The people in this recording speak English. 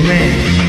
man.